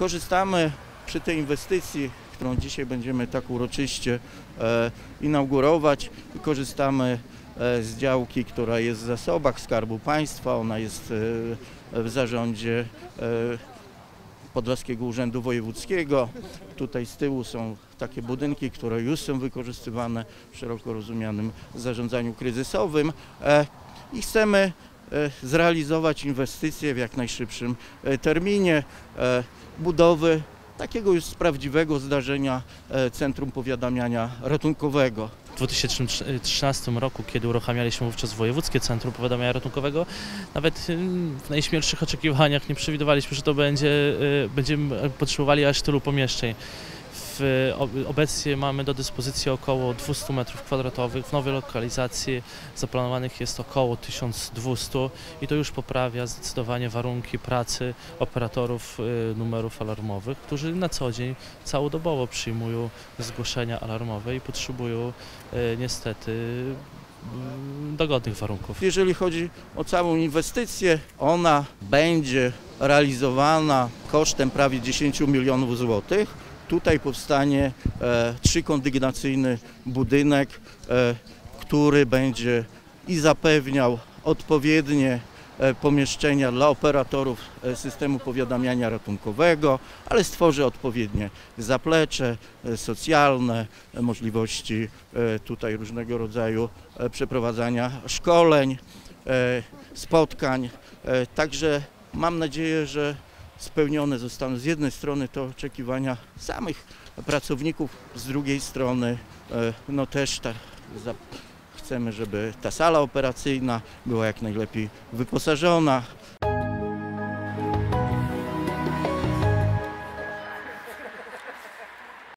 Korzystamy przy tej inwestycji, którą dzisiaj będziemy tak uroczyście e, inaugurować, korzystamy e, z działki, która jest w zasobach Skarbu Państwa. Ona jest e, w zarządzie Podlaskiego Urzędu Wojewódzkiego. Tutaj z tyłu są takie budynki, które już są wykorzystywane w szeroko rozumianym zarządzaniu kryzysowym i chcemy zrealizować inwestycje w jak najszybszym e, terminie e, budowy takiego już prawdziwego zdarzenia e, Centrum Powiadamiania Ratunkowego. W 2013 roku, kiedy uruchamialiśmy wówczas Wojewódzkie Centrum Powiadamiania Ratunkowego, nawet w najśmielszych oczekiwaniach nie przewidywaliśmy, że to będzie, będziemy potrzebowali aż tylu pomieszczeń. W, ob- obecnie mamy do dyspozycji około 200 m2, w nowej lokalizacji zaplanowanych jest około 1200 i to już poprawia zdecydowanie warunki pracy operatorów y, numerów alarmowych, którzy na co dzień całodobowo przyjmują zgłoszenia alarmowe i potrzebują e, niestety mm, dogodnych warunków. Jeżeli chodzi o całą inwestycję, ona będzie realizowana kosztem prawie 10 milionów złotych. Tutaj powstanie e, trzykondygnacyjny budynek, e, który będzie i zapewniał odpowiednie e, pomieszczenia dla operatorów e, systemu powiadamiania ratunkowego, ale stworzy odpowiednie zaplecze e, socjalne, możliwości tutaj różnego rodzaju przeprowadzania szkoleń, spotkań. Także mam nadzieję, że spełnione zostaną z jednej strony te oczekiwania samych pracowników, z drugiej strony e, no też ta, chcemy, żeby ta sala operacyjna była jak najlepiej wyposażona,